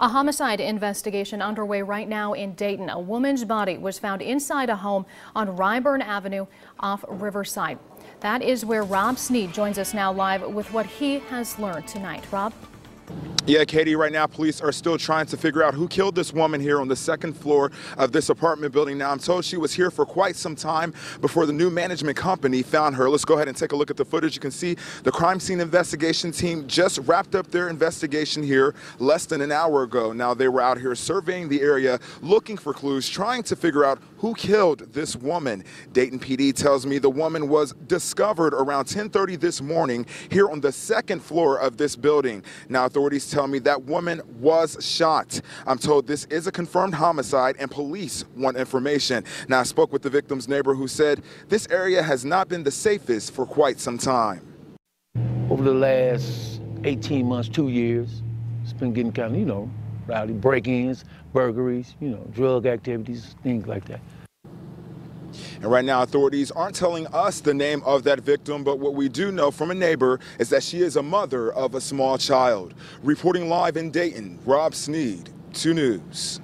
A homicide investigation underway right now in Dayton. A woman's body was found inside a home on Ryburn Avenue off Riverside. That is where Rob Sneed joins us now live with what he has learned tonight. Rob? Yeah, Katie, right now police are still trying to figure out who killed this woman here on the second floor of this apartment building. Now, I'm told she was here for quite some time before the new management company found her. Let's go ahead and take a look at the footage. You can see the crime scene investigation team just wrapped up their investigation here less than an hour ago. Now, they were out here surveying the area, looking for clues, trying to figure out who killed this woman. Dayton PD tells me the woman was discovered around 1030 this morning here on the second floor of this building. Now, tell me that woman was shot. I'm told this is a confirmed homicide and police want information. Now, I spoke with the victim's neighbor who said this area has not been the safest for quite some time. Over the last 18 months, two years, it's been getting kind of, you know, rowdy break-ins, burglaries, you know, drug activities, things like that. And right now, authorities aren't telling us the name of that victim, but what we do know from a neighbor is that she is a mother of a small child. Reporting live in Dayton, Rob Sneed, 2 News.